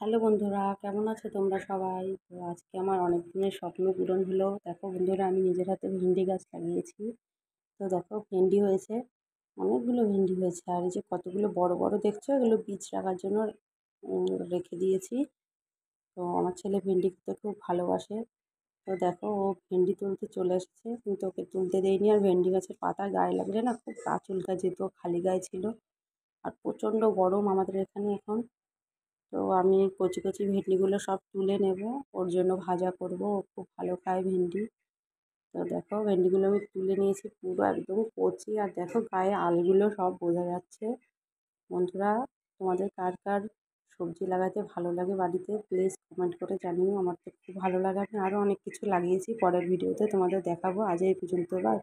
Hello বন্ধুরা, কেমন আছো তোমরা সবাই? তো আজকে আমার অনেক দিনের স্বপ্ন পূরণ হলো। দেখো বন্ধুরা, আমি নিজের হাতে ভেন্ডি গাছ লাগিয়েছি। তো দেখো, ভেন্ডি হয়েছে, অনেকগুলো ভেন্ডি হয়েছে। আর এই যে কতগুলো বড় বড় দেখছ, এগুলো বীজ রাখার জন্য রেখে দিয়েছি। তো আমার ছেলে ভেন্ডি খেতে খুব ভালোবাসে। তো দেখো, ও ভেন্ডি তুলতে চলে এসেছে, কিন্তু ওকে তুলতে দেয়নি। আর ভেন্ডি গাছের পাতা গায়ে লাগলে না, খুব গা চুলকা যেত, খালি গায়ে ছিল। আর প্রচণ্ড গরম আমাদের এখানে এখন। তো আমি কচি কচি ভেন্ডিগুলো সব তুলে নেব। ওর জন্য ভাজা করব। ও খুব ভালো খায় ভেন্ডি। তো দেখো, ভেন্ডিগুলো আমি তুলে নিয়েছি পুরো একদম কচি। আর দেখো, গায়ে আলগুলো সব বোঝা যাচ্ছে। বন্ধুরা, তোমাদের কার কার সবজি লাগাতে ভালো লাগে বাড়িতে প্লিজ কমেন্ট করে জানিও। আমার তো খুব ভালো লাগে। আমি আরও অনেক কিছু লাগিয়েছি। পরের ভিডিওতে তোমাদের দেখাবো। আজ এই পর্যন্ত বাই